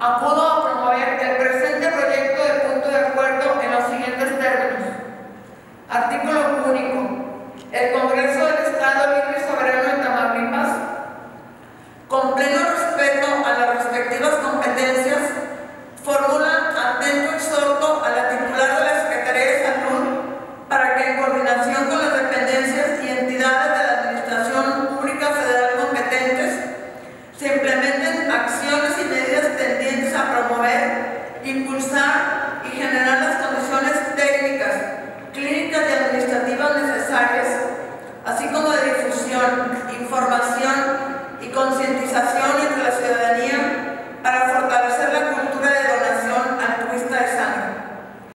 Acudo a promover el presente proyecto de punto de acuerdo en los siguientes términos. Artículo único. El Congreso del Estado Libre y Soberano de Tamaulipas, con pleno respeto a las respectivas competencias, formula atento exhorto a la titular de la Secretaría de Salud para que en coordinación con las dependencias y entidades de la Administración Pública Federal competentes se implementen acciones y medidas impulsar y generar las condiciones técnicas, clínicas y administrativas necesarias, así como